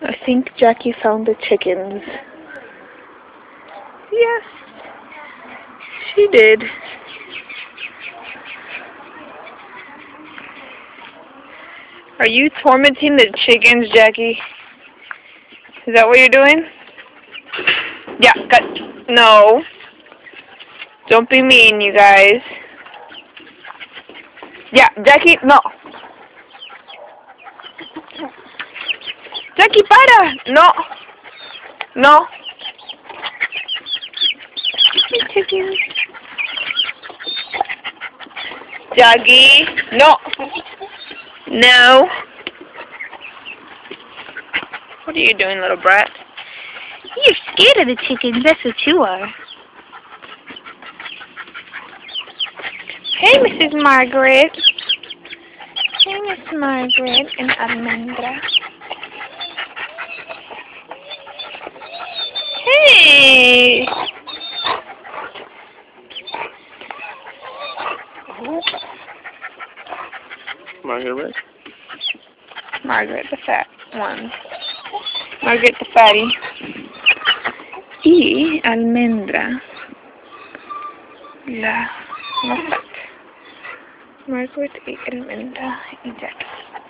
I think Jackie found the chickens. Yes, she did. Are you tormenting the chickens, Jackie? Is that what you're doing? Yeah, got, no. Don't be mean, you guys. Yeah, Jackie, no. Jackie, para! No. No. Jackie, no. No. What are you doing, little brat? You're scared of the chickens, that's what you are. Hey, Mrs. Margaret. Hey, Miss Margaret and Almendra. Margaret. Margaret, the fat one. Margaret, the fatty. Y Almendra. La, fat. Margaret y Almendra y Jackie.